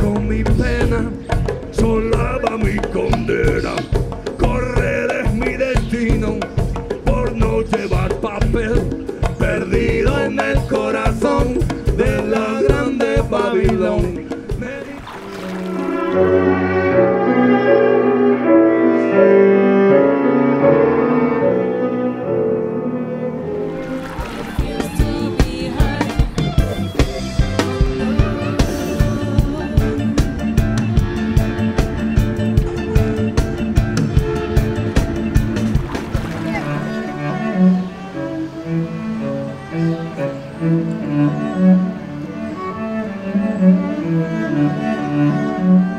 con mi pena, solaba mi condena. Correr es mi destino, por no llevar papel, perdido en el corazón de la grande Babilón. Thank you.